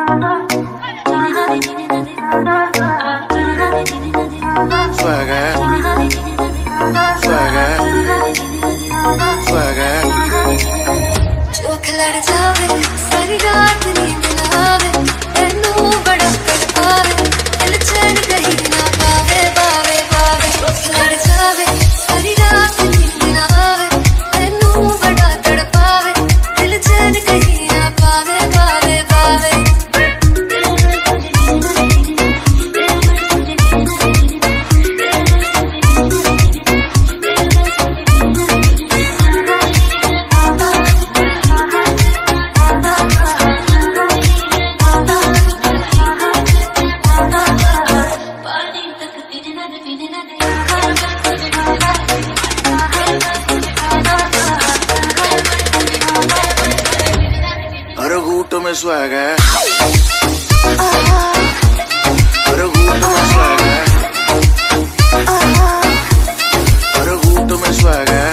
Swagger. Swagger. Chocolate swagger.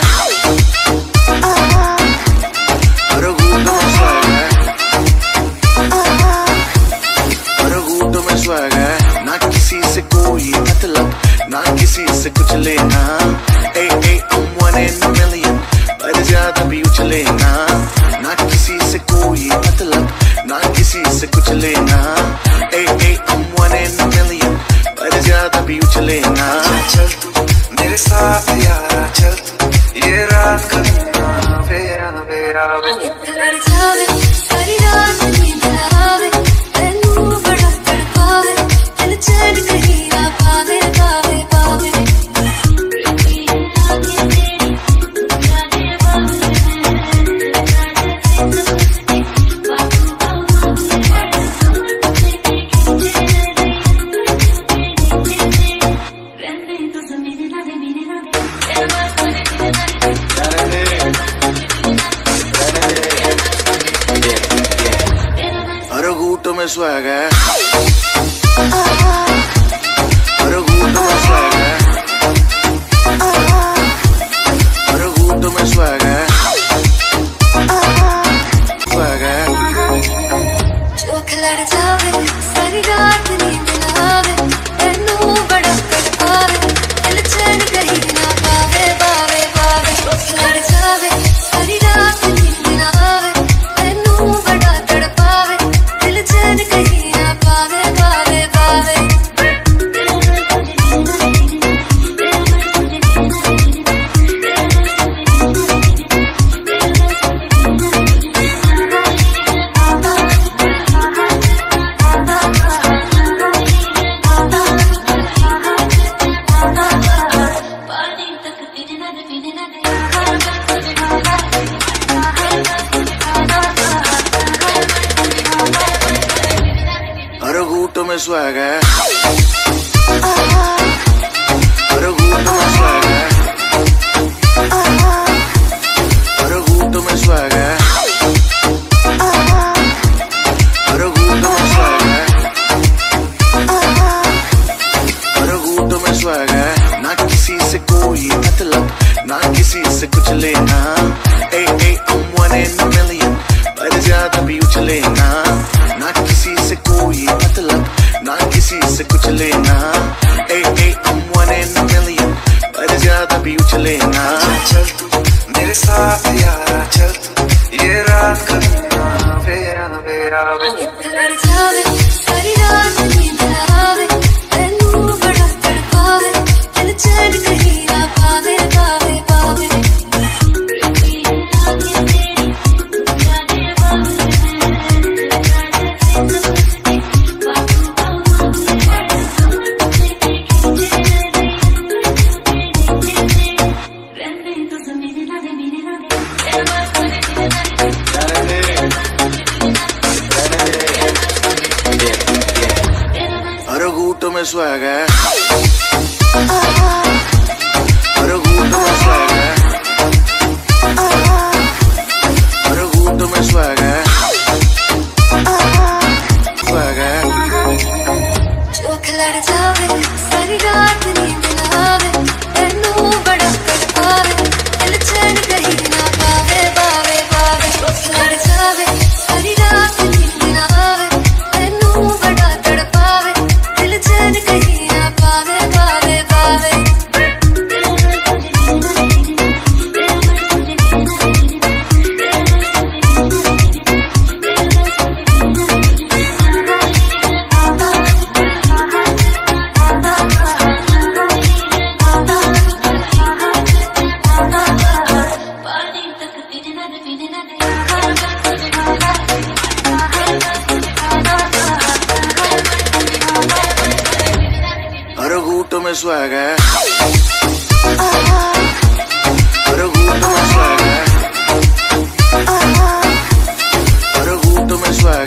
पूछ लेना ए, ए, I'm one in a million पर ज़्यादा भी उछलेना चल तू सारी रात नींद swagger. Pero gusto me swagger. Pero gusto me swagger. Pero gusto me swagger. Pero gusto me swagger. ना किसी से कोई मतलब ना किसी से कुछ लेना ए ए I'm one in a million पर ज़्यादा भी उछलेना घूट में सुहागा है। अरे घूट में सुहागा तेरी ना पावे पावे juguito me suega. Por el juguito me suega. Por el juguito me suega.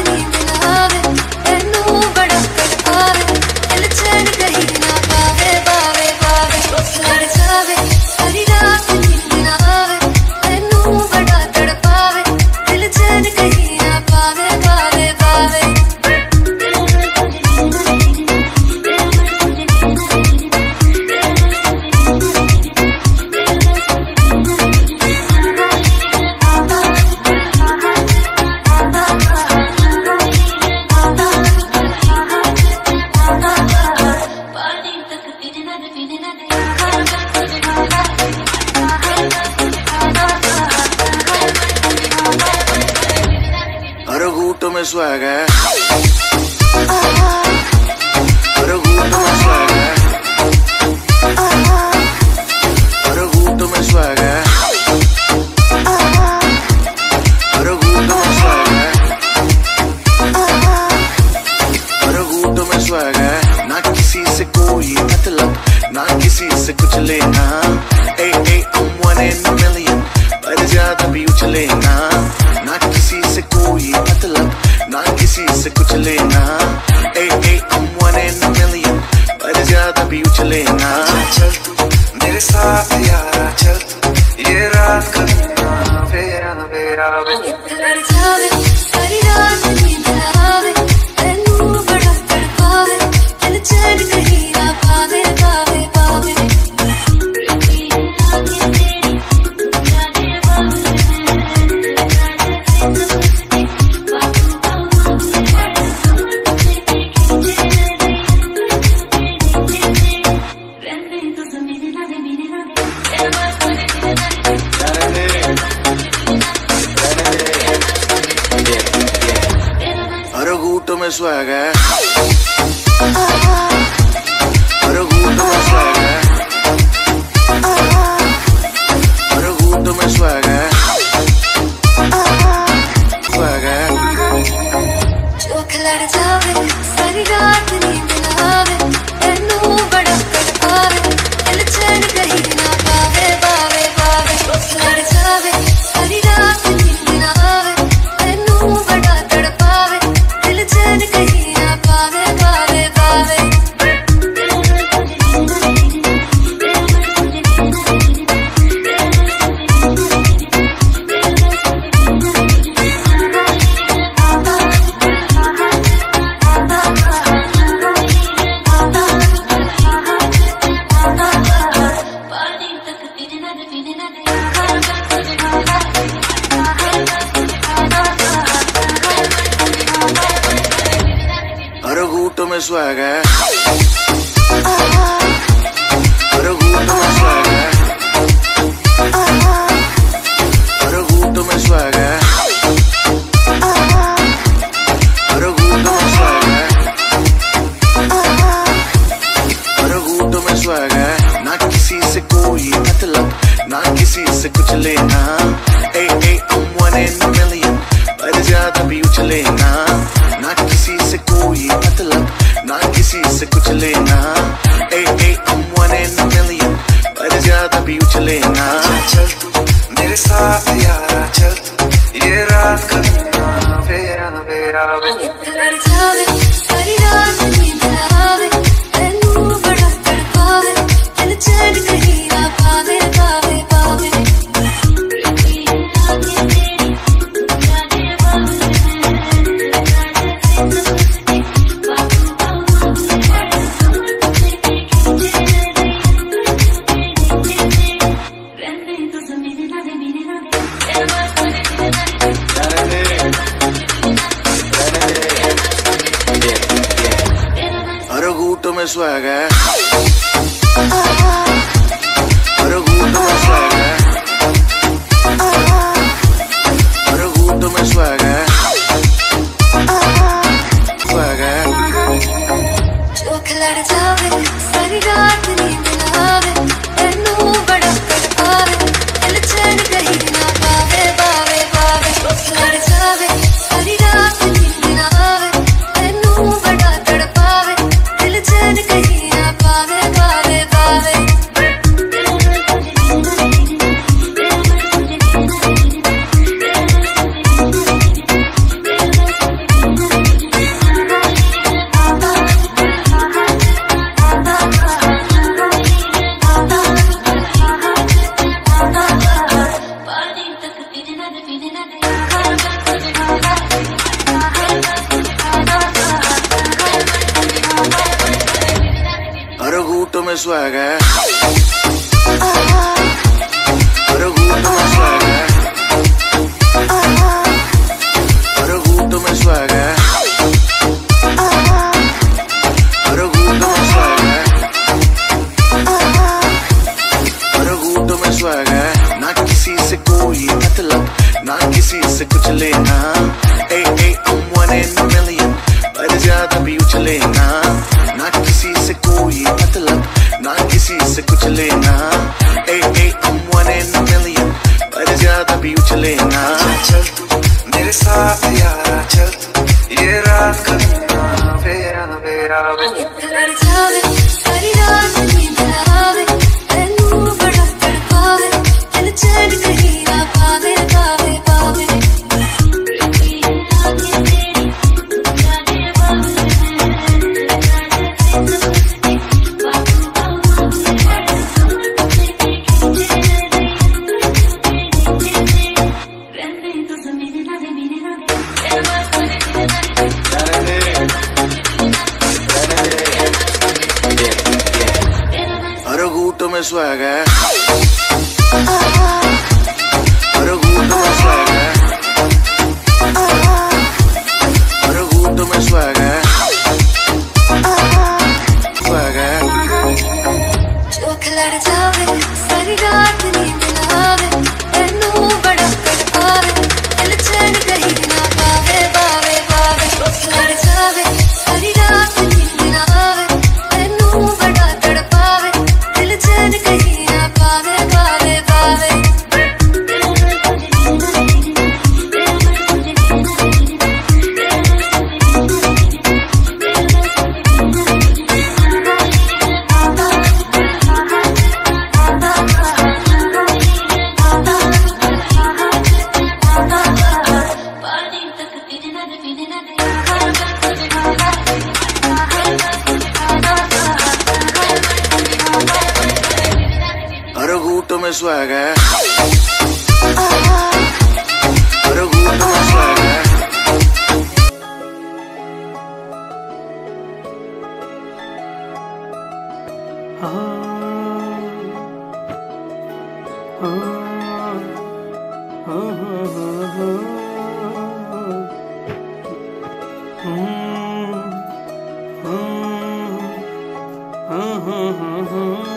swagger. suegra. tome su haga. Ah, let it swagger. गिरावे में सुहागा है। और घूट में में स्वैग है अरे घूट में स्वैग है Mm-hmm.